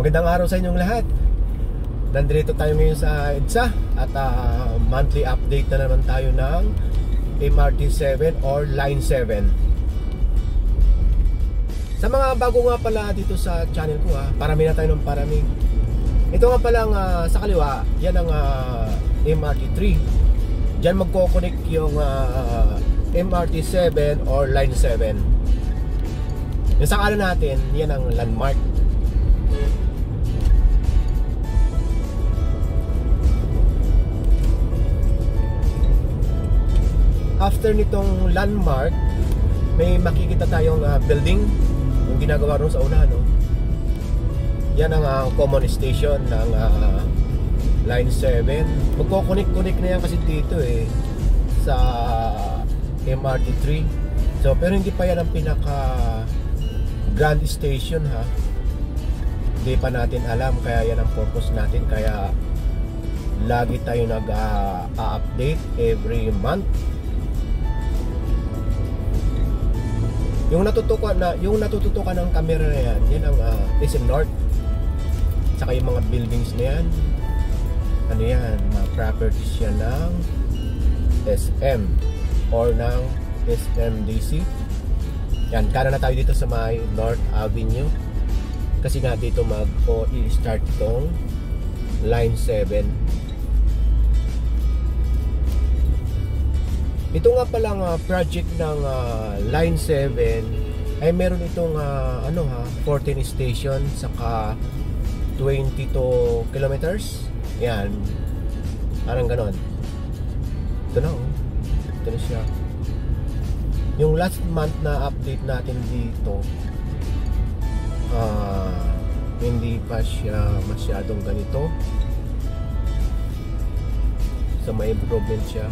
Magandang araw sa inyong lahat. Nandito tayo ngayon sa EDSA at uh, monthly update na naman tayo ng MRT 7 or Line 7. Sa mga bago nga pala dito sa channel ko ha, parami na tayo ng parami. Ito nga pala uh, sa kaliwa, yan ang uh, MRT 3. Diyan magkoconnect yung uh, MRT 7 or Line 7. Yung sa kanan natin, yan ang landmark after nitong landmark may makikita tayong uh, building yung ginagawa ron sa una no? Yan ang uh, common station ng uh, line 7 magkoconnect-connect na yan kasi dito eh sa MRT 3 so pero hindi pa yan ang pinaka grand station ha? Hindi pa natin alam kaya yan ang purpose natin. Kaya lagi tayo nag-update uh, every month Yung natutukan na yung natututukan ng camera na yan, yan ang uh, SM North. Saka yung mga buildings na yan. Ano yan? Mga properties yan ng SM or ng SMDC. Yan, kana na tayo dito sa may North Avenue. Kasi nga dito mag o i-start itong line 7 Ito nga palang uh, project ng uh, Line 7 ay meron itong uh, ano ha, 14 station saka 22 kilometers. Yan. Parang ganon. Ito na oh. Ito na siya. Yung last month na update natin dito uh, hindi pa siya masyadong ganito. Sa so, may improvement siya.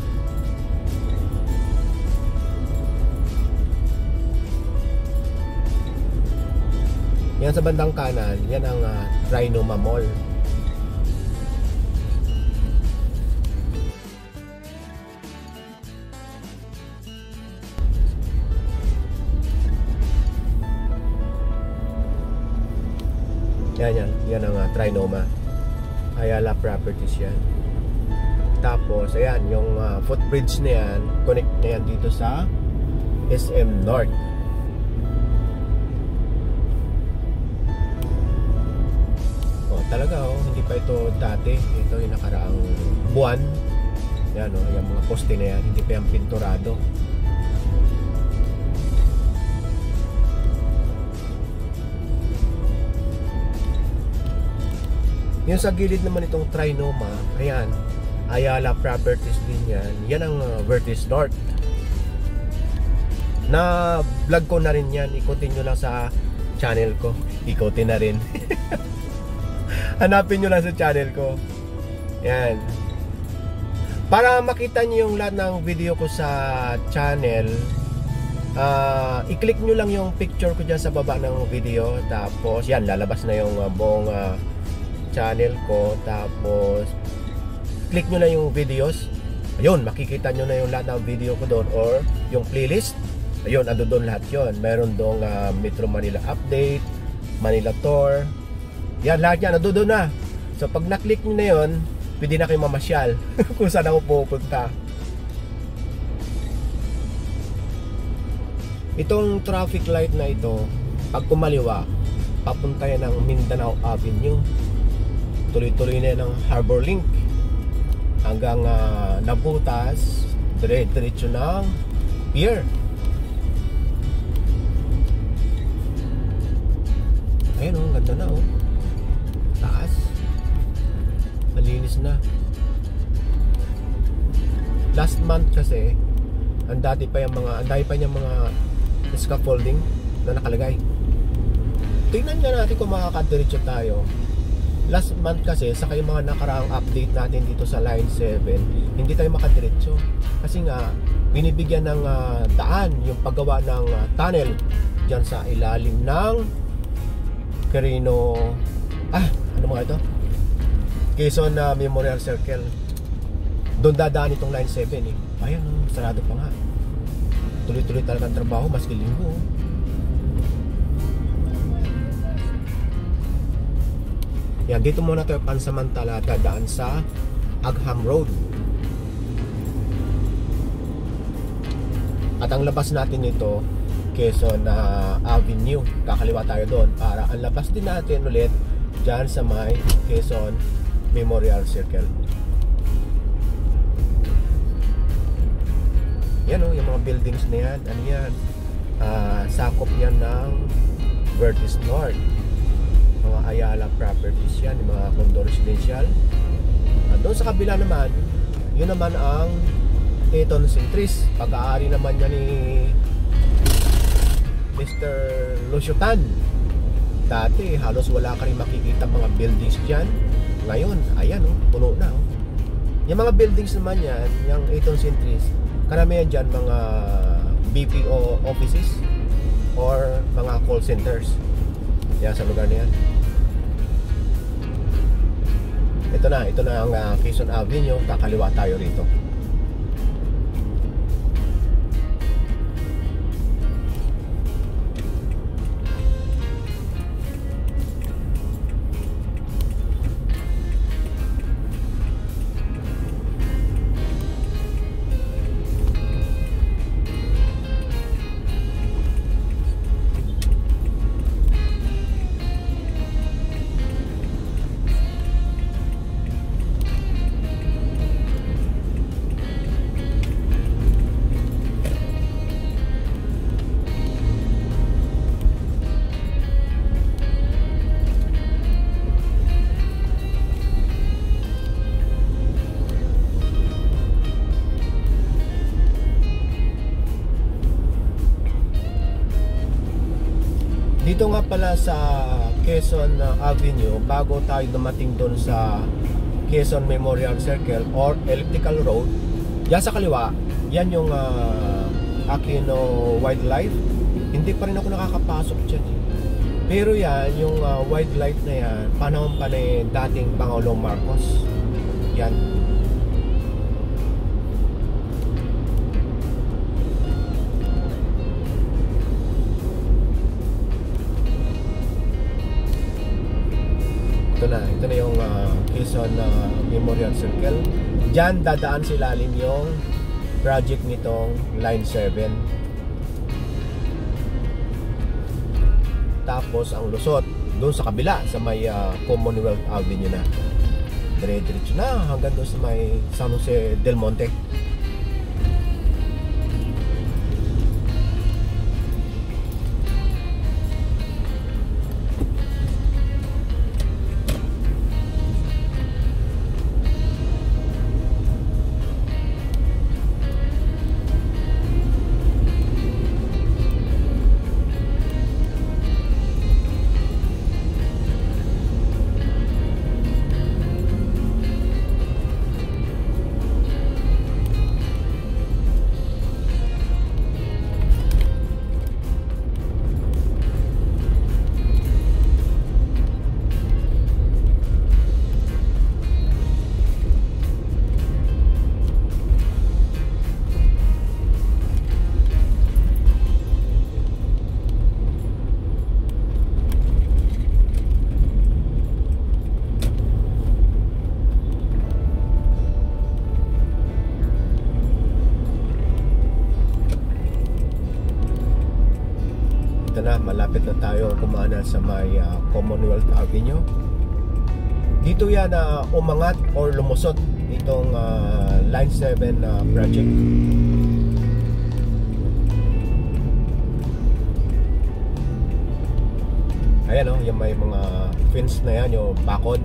Yan sa bandang kanan, yan ang uh, Trinoma Mall. Yan yan, yan ang uh, Trinoma. Ayala Properties yan. Tapos, ayan, yung uh, footbridge na yan, connect na yan dito sa SM North. Talaga oh, hindi pa ito dati. Ito yung nakaraang buwan. Yan oh, yung mga poste na yan. Hindi pa yung pinturado. Yung sa gilid naman itong Trinoma ayan. Ayala Properties din yan. Yan ang uh, Vertis North. Na vlog ko na rin yan. Ikutin nyo lang sa channel ko. Ikutin na rin Hanapin nyo lang sa channel ko. Yan. Para makita nyo yung lahat ng video ko sa channel, uh, i-click nyo lang yung picture ko dyan sa baba ng video. Tapos, yan, lalabas na yung uh, buong uh, channel ko. Tapos, click nyo lang yung videos. Ayun, makikita nyo na yung lahat ng video ko doon or yung playlist. Ayun, ando doon lahat yon. Meron doon uh, Metro Manila Update, Manila Tour, yan, lahat yan, nandoon na. So, pag na-click nyo na yun, pwede na kayo mamasyal kung saan ako pupunta. Itong traffic light na ito, pag kumaliwa, papunta yan ng Mindanao Avenue. Tuloy-tuloy na yan ng Harbor Link hanggang uh, nabutas, dire-diretso ng pier. Ayun oh, ganda na oh malinis na. Last month kasi ang dati pa yung mga ang dati pa yung mga scaffolding na nakalagay. Tingnan nga natin kung makakadiretso tayo. Last month kasi sa kayo mga nakaraang update natin dito sa line 7 hindi tayo makadiretso. Kasi nga binibigyan ng uh, daan yung paggawa ng uh, tunnel dyan sa ilalim ng Carino ah ano mga ito Quezon uh, Memorial Circle doon dadaan itong line 7 eh ayan oh, sarado pa nga tuloy-tuloy talaga ang trabaho maski linggo oh. Yan, dito muna tayo pansamantala dadaan sa Agham Road. At ang labas natin nito, Quezon na uh, Avenue. Kakaliwa tayo doon para ang labas din natin ulit dyan sa may Quezon Memorial Circle. Yan o, oh, yung mga buildings na yan. Ano yan? Uh, sakop yan ng Vertis North. Mga Ayala properties yan, yung mga condo residential. Uh, doon sa kabila naman, yun naman ang Eton Centris. Pag-aari naman niya ni Mr. Lucio Tan. Dati, halos wala ka rin makikita mga buildings dyan. Ngayon, ayan oh, puno na oh. Yung mga buildings naman yan, yung Eton Centris, karamihan dyan mga BPO offices or mga call centers. Yan sa lugar na yan. Ito na, ito na ang uh, Quezon Avenue kakaliwa tayo rito dito nga pala sa Quezon Avenue bago tayo dumating doon sa Quezon Memorial Circle or Elliptical Road yan sa kaliwa yan yung uh, Aquino Wildlife. Hindi pa rin ako nakakapasok dyan eh. pero yan yung uh, wildlife na yan panahon pa ni dating Pangulong Marcos. Yan Quezon uh, Memorial Circle. Dyan dadaan silalim yung project nitong Line 7 tapos ang lusot doon sa kabila sa may uh, Commonwealth Avenue na. Dire-diretso na hanggang doon sa may San Jose del Monte malapit na tayo kumana sa may uh, Commonwealth Avenue. Dito yan uh, umangat or lumusot itong uh, Line 7 uh, project. Ayan o, oh, yung may mga fence na yan, yung bakod.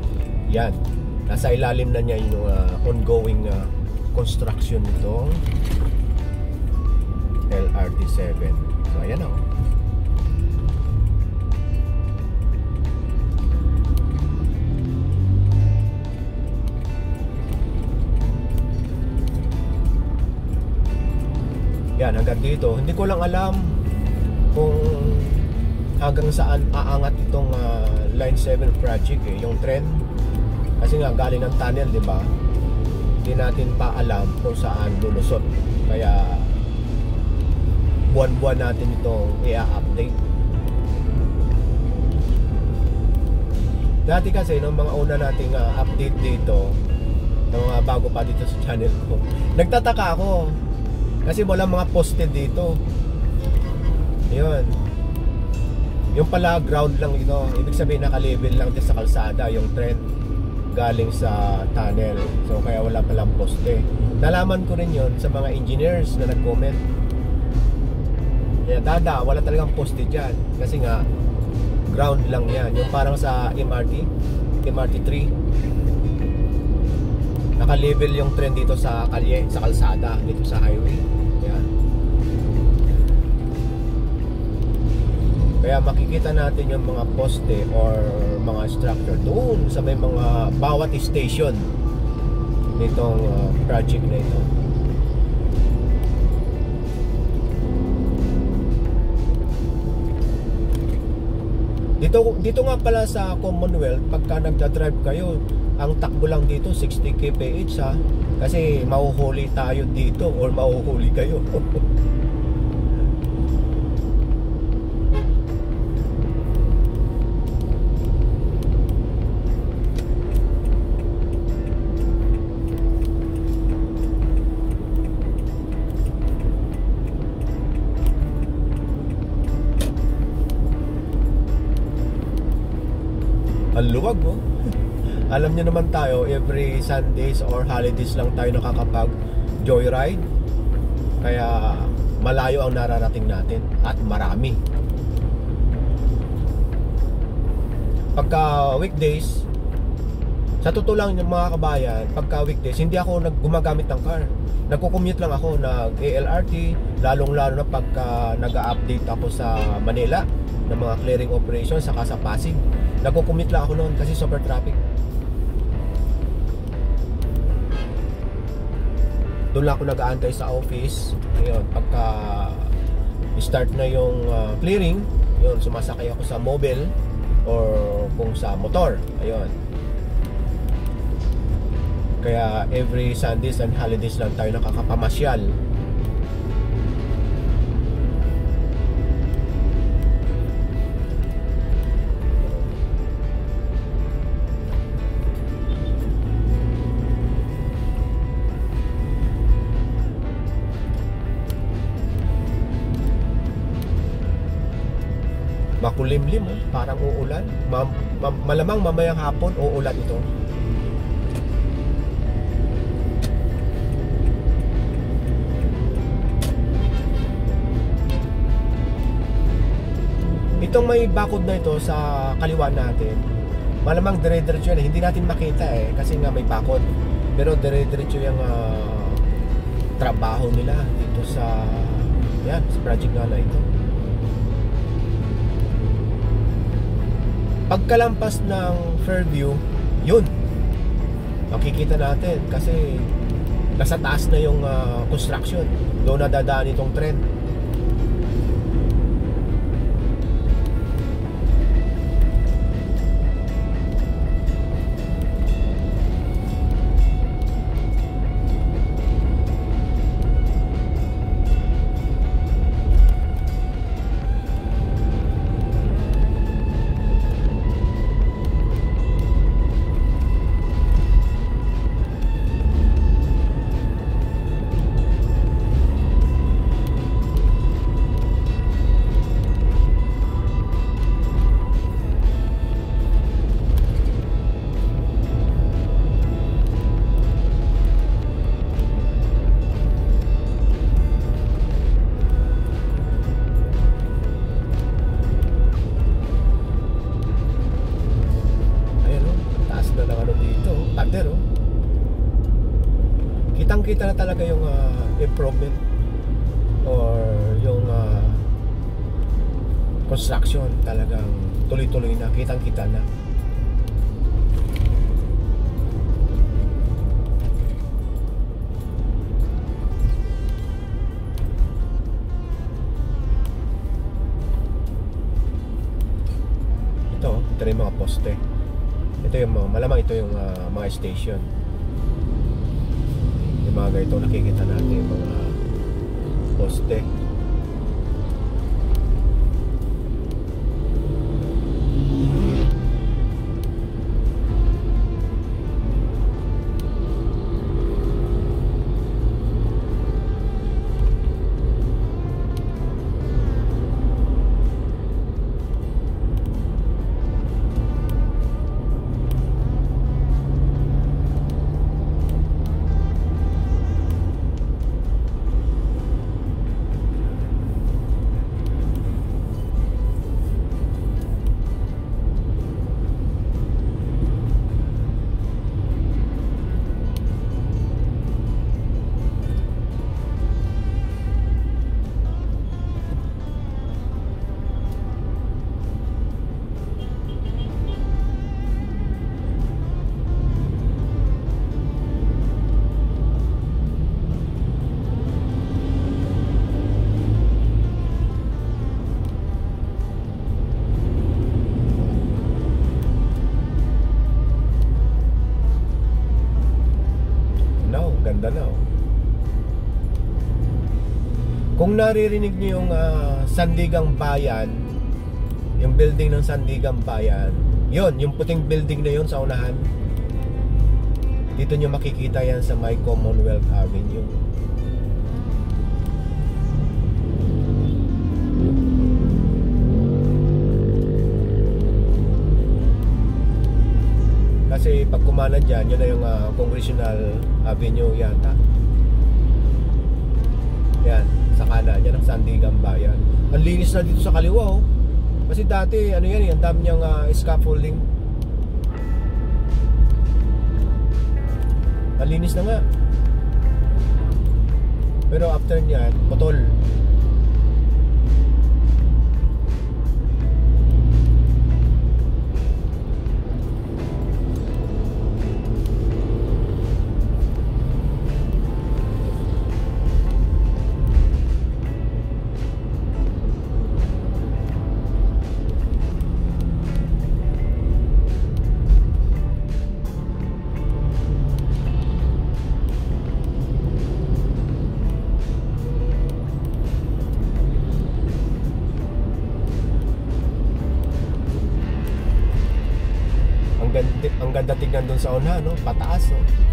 Yan, nasa ilalim na niya yung uh, ongoing uh, construction nitong LRT7 so ayan o oh. Yan, hanggang dito. Hindi ko lang alam kung hanggang saan aangat itong uh, Line 7 project eh, yung trend. Kasi nga galing ng tunnel, di ba? Hindi natin pa alam kung saan lulusot. Kaya buwan-buwan natin itong i-update. Dati kasi, nung mga una nating ah, update dito, ng mga bago pa dito sa channel ko, nagtataka ako. Kasi wala mga posted dito. Ayun. Yung pala ground lang ito. Ibig sabihin naka-level lang din sa kalsada yung trend galing sa tunnel. So kaya wala palang poste. Nalaman ko rin yon sa mga engineers na nag-comment. Kaya dada, wala talagang poste dyan. Kasi nga, ground lang yan. Yung parang sa MRT, MRT 3. Naka-level yung trend dito sa kalye, sa kalsada, dito sa highway. Kaya makikita natin yung mga poste or mga structure doon sa may mga bawat station nitong uh, project na ito. Dito dito nga pala sa Commonwealth pagka nagda-drive kayo, ang takbo lang dito 60 kph ha. Kasi mahuhuli tayo dito or mahuhuli kayo. luwag, oh. Alam niyo naman tayo, every Sundays or holidays lang tayo nakakapag joyride. Kaya malayo ang nararating natin at marami. Pagka weekdays, sa totoo lang yung mga kabayan, pagka weekdays, hindi ako nag gumagamit ng car. Nagko-commute lang ako nag ALRT, lalong-lalo na pagka nag-update ako sa Manila ng mga clearing operations sa Pasig. Nagko-commute lang ako noon kasi super traffic. Doon lang ako nag-aantay sa office. Ngayon, pagka start na yung uh, clearing, yun, sumasakay ako sa mobile or kung sa motor. Ayun. Kaya every Sundays and holidays lang tayo nakakapamasyal. Makulimlim oh, parang uulan. Ma- ma- malamang mamayang hapon uulan ito. Itong may bakod na ito sa kaliwa natin malamang dire-diretso yan. Hindi natin makita eh kasi nga may bakod. Pero dire-diretso yung uh, trabaho nila dito sa yan sa project nga na ito pagkalampas ng Fairview yun. Makikita natin kasi nasa taas na yung uh, construction. Doon nadadaan itong trend station. Yung mga ganito nakikita natin yung mga poste. Kung naririnig niyo yung ah, Sandigang Bayan, yung building ng Sandigang Bayan, yon yung puting building na yon sa unahan. Dito nyo makikita yan sa my Commonwealth Avenue. Kasi pag kumana dyan, yun na yung ah, Congressional Avenue yata. Kanan, yan ang Sandigan Bayan. Ang linis na dito sa kaliwa oh. Kasi dati, ano yan, eh, ang dami niyang ah, scaffolding. Ang linis na nga. Pero after niyan, putol. Sa una, no? Pataas, no?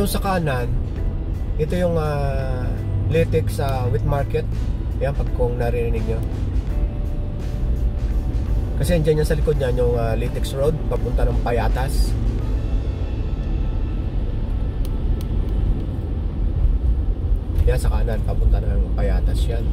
Ito sa kanan, ito yung uh, latex sa wheat market. Yan, pag kung naririnig nyo. Kasi andyan yan sa likod niyan yung uh, latex road, papunta ng Payatas. Yan sa kanan, papunta ng Payatas yan.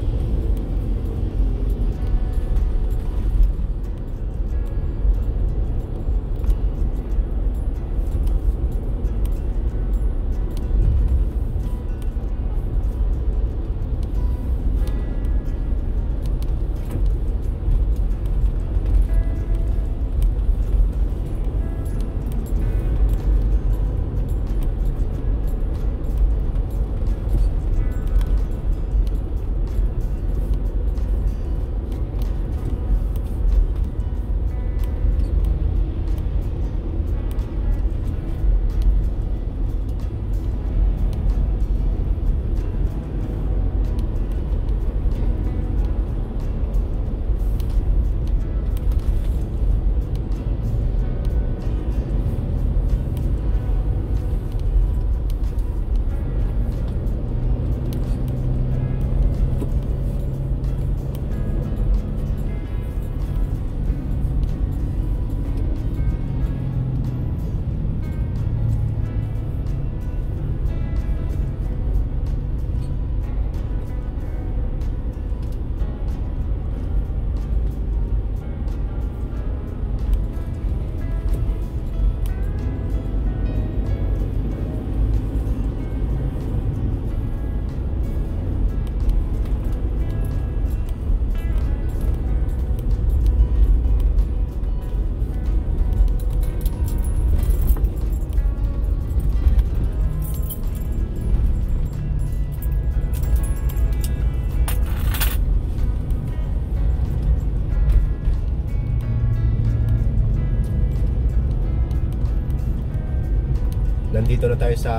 Nandito na tayo sa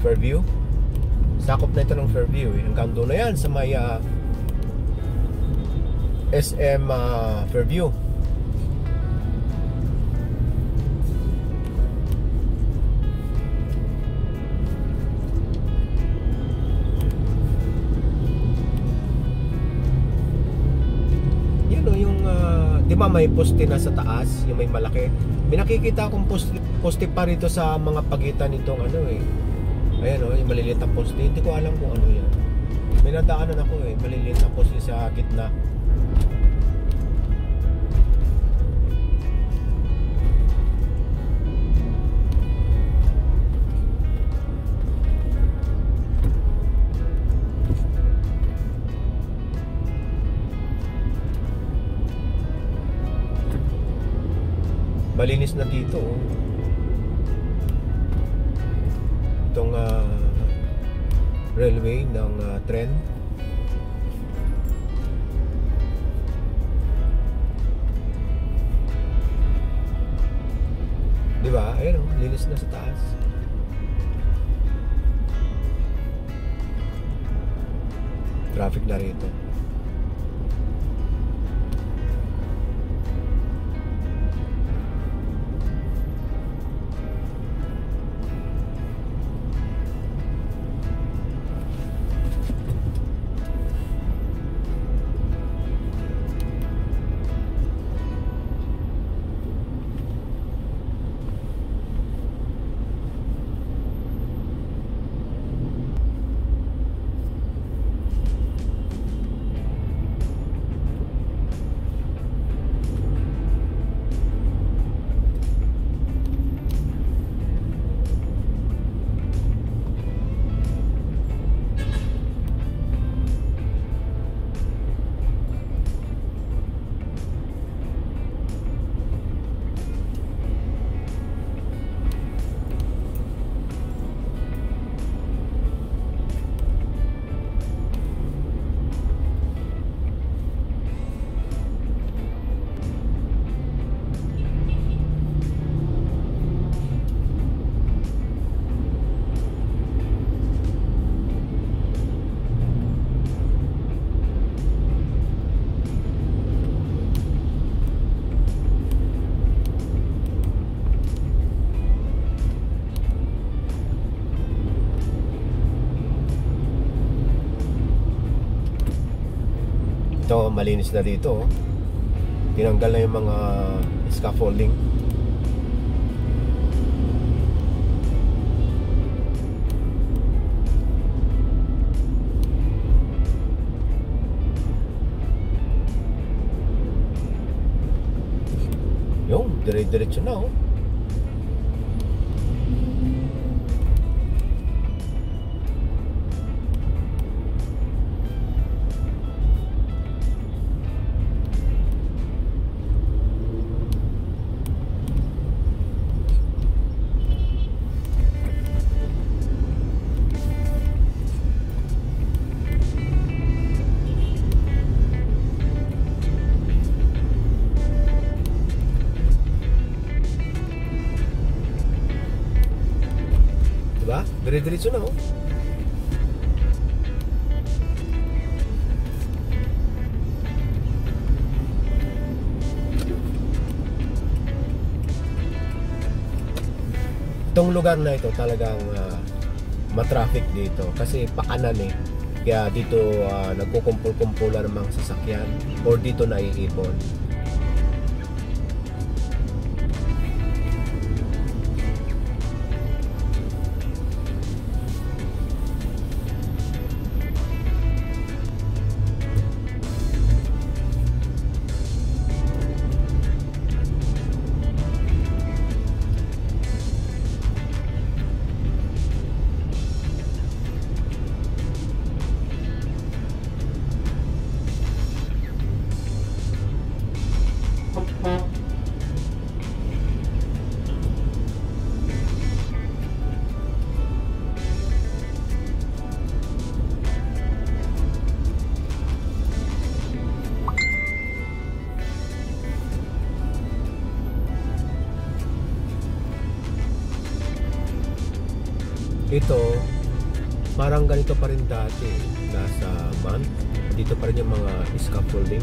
Fairview sakop na ito ng Fairview eh. hanggang doon na yan sa may uh, SM uh, Fairview may poste na sa taas yung may malaki. May nakikita akong poste, poste pa rito sa mga pagitan nitong ano eh. Ayan o yung maliliit na poste. Hindi ko alam kung ano yan. May nadaanan ako eh maliliit na poste sa gitna di ba? Ayun oh, linis na sa taas. Traffic na rito malinis na dito oh. tinanggal na yung mga scaffolding yung dire-diretso na oh Dire-diretso na oh. Itong lugar na ito talagang uh, matraffic dito kasi pakanan eh. Kaya dito uh, nagkukumpul-kumpulan ng mga sasakyan or dito naiipon. Dati nasa month dito pa rin yung mga scaffolding.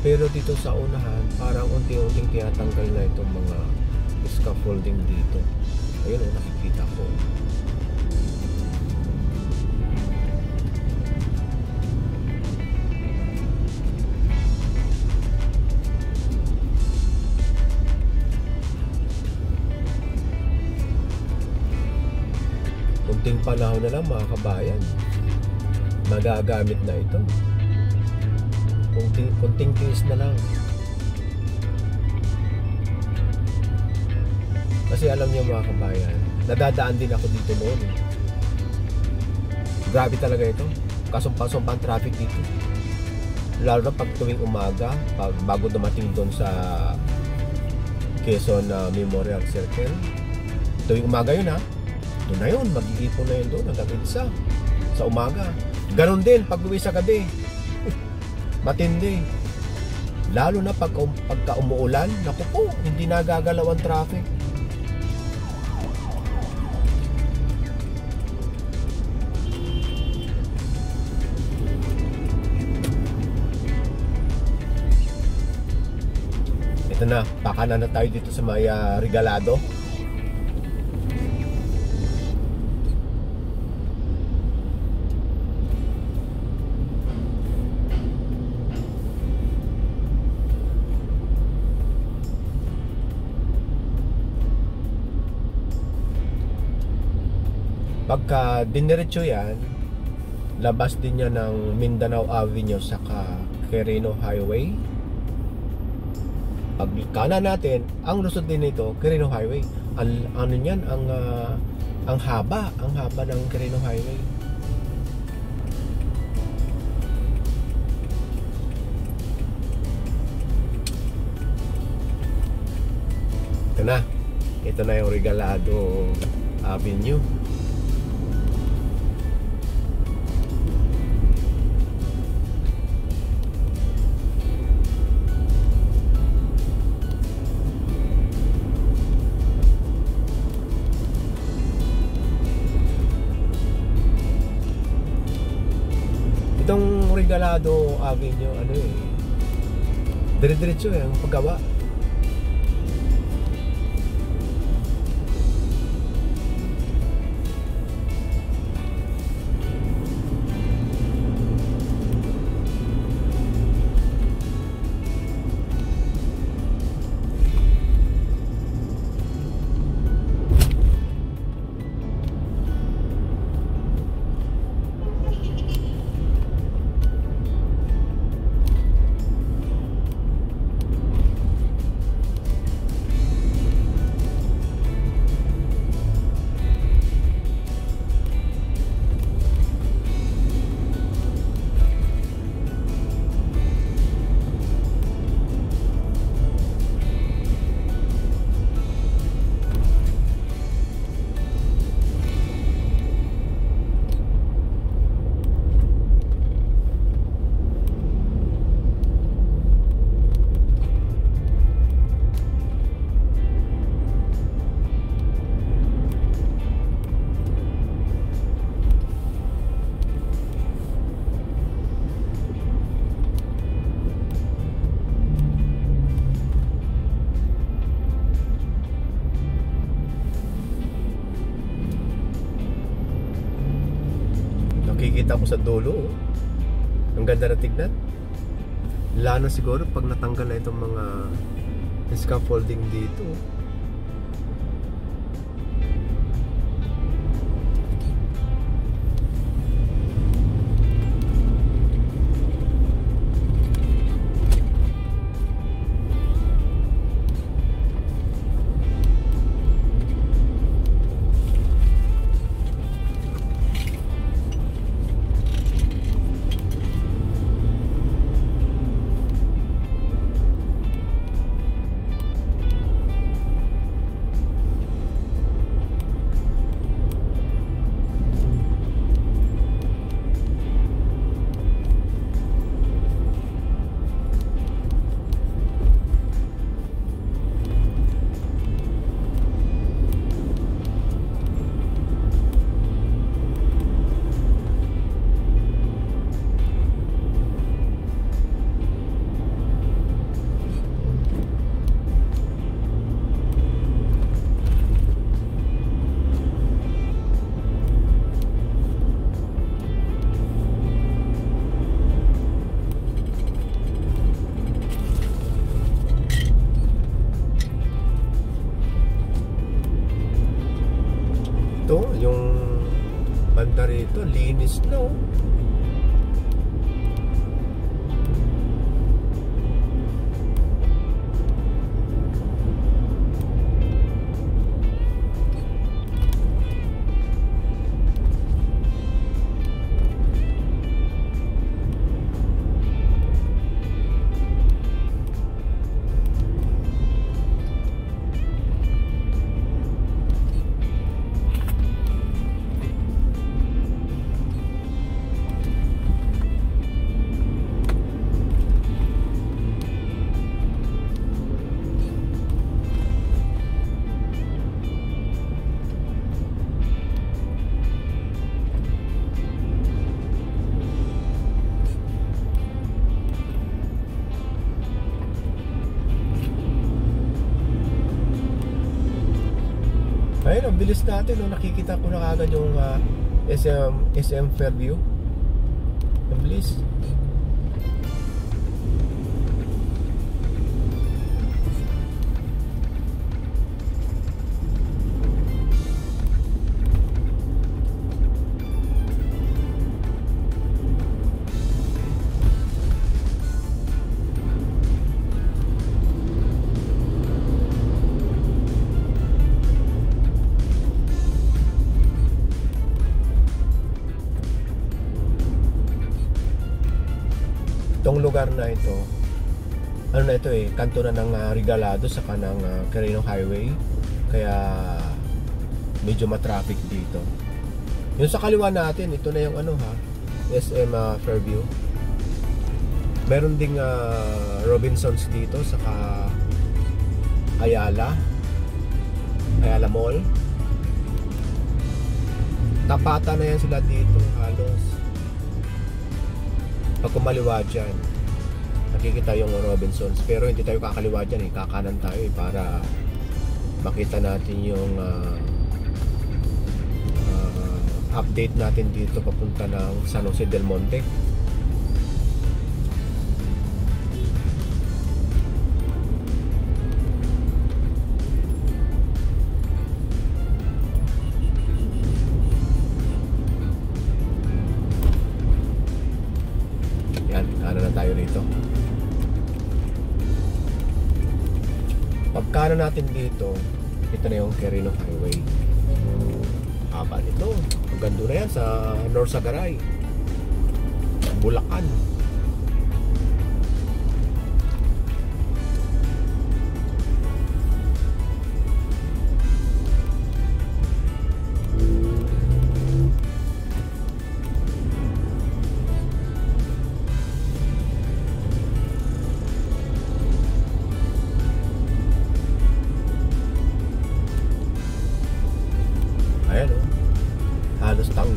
Pero dito sa unahan parang unti-unting tinatanggal na itong mga scaffolding dito. Ayun o nakikita ko kunting panahon na lang mga kabayan magagamit na ito. Kunting, kunting tiis na lang. Kasi alam niyo mga kabayan nadadaan din ako dito noon. Grabe talaga ito. Kasumpang-sumpang traffic dito. Lalo na pag tuwing umaga pag bago dumating doon sa Quezon uh, Memorial Circle. Tuwing umaga yun ha doon na yun? Mag-iipon na yun doon hanggang sa sa umaga. Ganon din pag uwi sa gabi. Matindi. Lalo na pag, pagka umuulan naku po hindi nagagalaw ang traffic. Ito na pakana na tayo dito sa may uh, regalado pagka diniretso yan labas din niya ng Mindanao Avenue saka Quirino Highway. Pag kanan natin ang lusot din nito Quirino Highway. Ang ano niyan ang uh, ang haba ang haba ng Quirino Highway. Ito na. Ito na yung Regalado Avenue Avenue ano eh dire-diretso eh ang paggawa nakikita mo sa dulo oh. ang ganda na tignan lalo siguro pag natanggal na itong mga scaffolding dito yung bilis natin. No? Nakikita ko na kagad yung ah, SM, SM Fairview. Ano na ito eh, kanto na ng ah, Regalado sa kanang uh, Carino Highway. Kaya medyo matraffic dito. Yung sa kaliwa natin, ito na yung ano ha, SM ah, Fairview. Meron ding ah, Robinsons dito saka Ayala. Ayala Mall. Tapatan na yan sila dito halos. Pag kumaliwa dyan, nakikita yung Robinsons. Pero hindi tayo kakaliwa dyan eh. Kakanan tayo eh para makita natin yung ah, ah, update natin dito papunta ng San Jose del Monte. Natin dito, ito na yung Quirino Highway. Haba nito. Ang ganda na yan sa North Sagaray. Bulacan.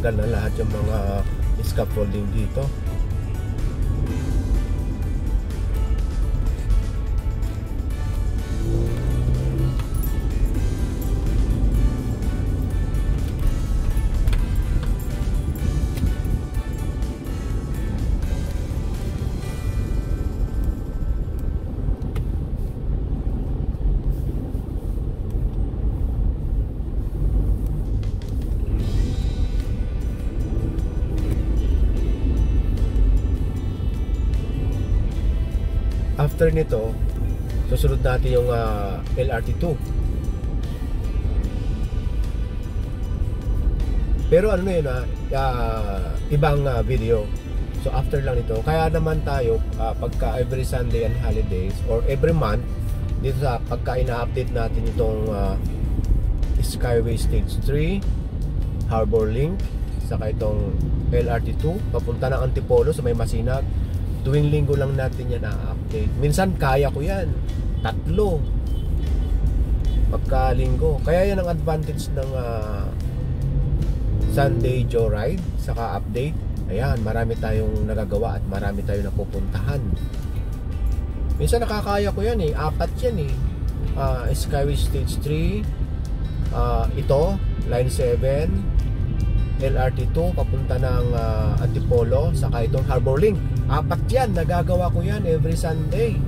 Halos tanggal na lahat yung mga scaffolding dito. After nito, susunod natin yung ah, LRT2. Pero ano na yun ah, ah, ibang ah, video. So after lang nito, kaya naman tayo ah, pagka every Sunday and holidays or every month dito sa pagka ina-update natin itong ah, Skyway Stage 3, Harbor Link, saka itong LRT2 papunta ng Antipolo sa may Masinag. Tuwing linggo lang natin yan na-update. Minsan kaya ko yan. Tatlo. Pagka linggo. Kaya yan ang advantage ng ah, Sunday Joyride saka update. Ayan, marami tayong nagagawa at marami tayong napupuntahan. Minsan nakakaya ko yan eh. Apat yan eh. Ah, Skyway Stage 3. ah, ito, Line 7. LRT2 papunta ng ah, Antipolo saka itong Harbor Link. Apat yan, nagagawa ko yan every Sunday.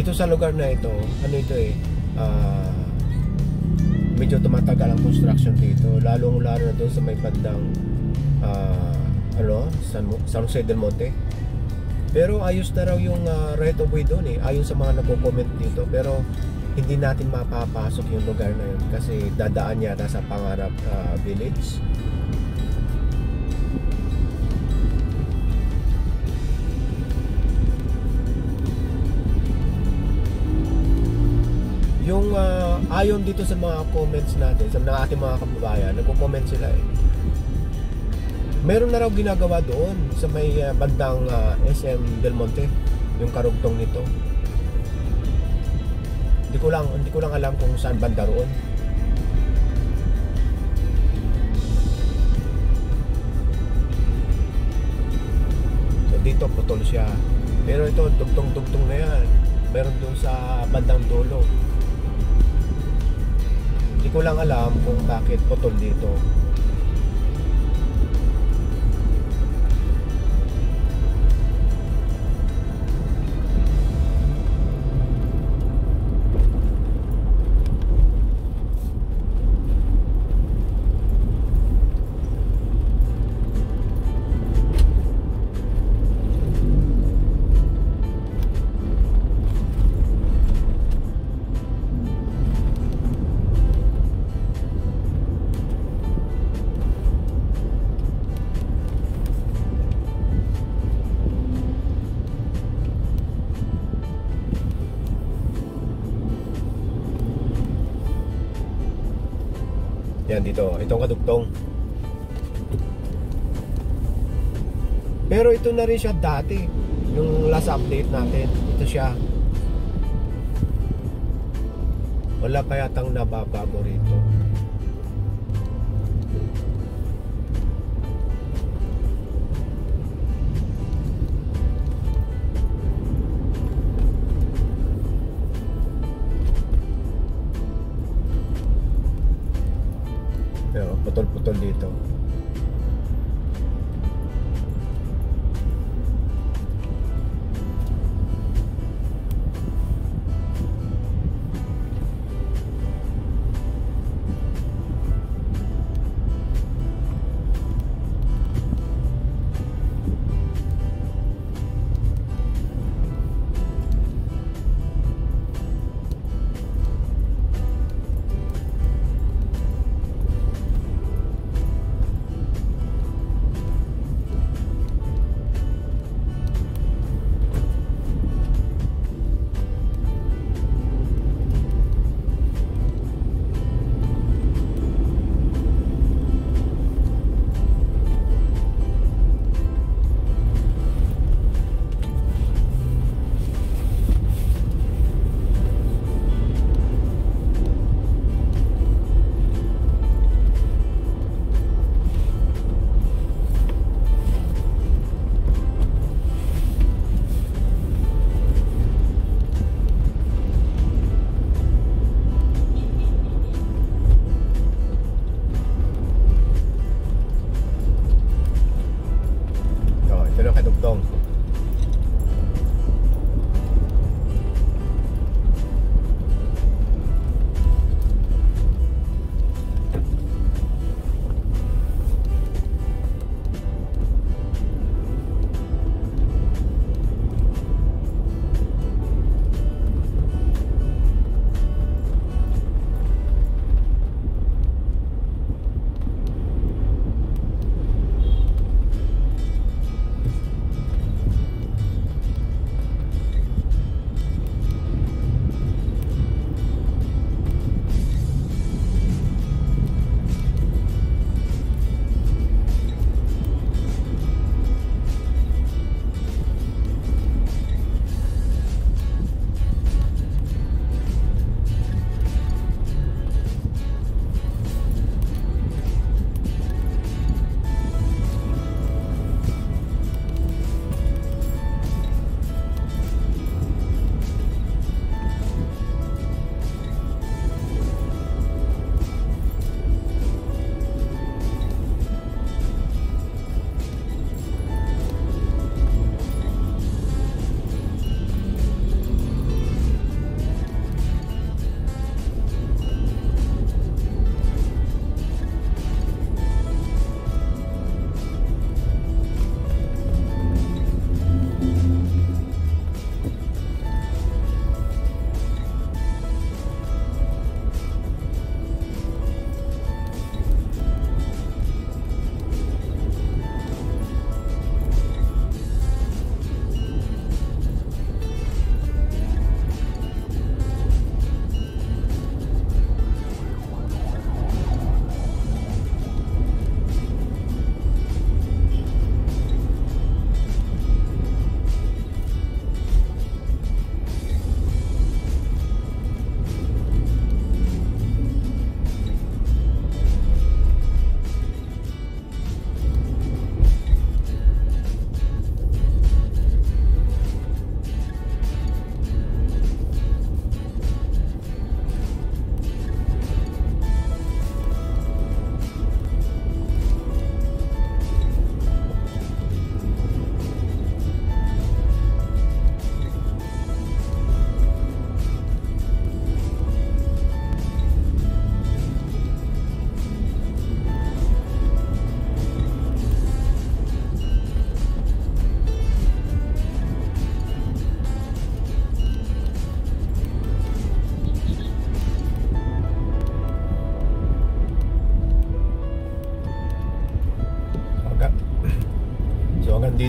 Dito sa lugar na ito, ano ito eh, ah, medyo tumatagal ang construction dito, lalong lalo na doon sa may bandang ah, ano, San, San Jose del Monte. Pero ayos na raw yung ah, right of way doon eh, ayon sa mga nagko-comment dito. Pero hindi natin mapapasok yung lugar na yun kasi dadaan yata sa Pangarap ah, Village. Ayon dito sa mga comments natin, sa mga ating mga kababayan, nagko-comment sila eh. Meron na raw ginagawa doon sa may ah, bandang ah, SM Del Monte, yung karugtong nito. Hindi ko lang hindi ko lang alam kung saan banda roon. So dito putol siya. Pero ito dugtong-dugtong na yan. Meron doon sa bandang dulo. Hindi ko lang alam kung bakit putol dito. Yan dito, itong kadugtong. Pero ito na rin siya dati. Yung last update natin. Ito siya. Wala pa yatang nababago rito.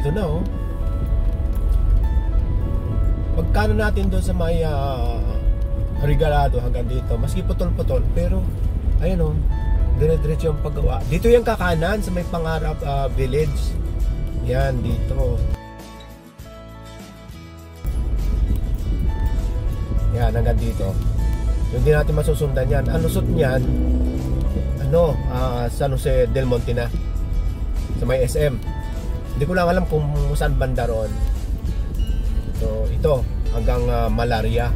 Dito na oh. Pagkano natin doon sa may ah, regalado hanggang dito, maski putol-putol, pero ayun oh, dire-diretso yung paggawa. Dito yung kakanan sa may pangarap ah, village. Yan, dito. Yan, hanggang dito. Yung di natin masusundan yan. Ang lusot niyan, ano, ah, San Jose del Monte na. Sa may SM. Hindi ko lang alam kung saan banda roon. So, ito, hanggang ah, Malaria.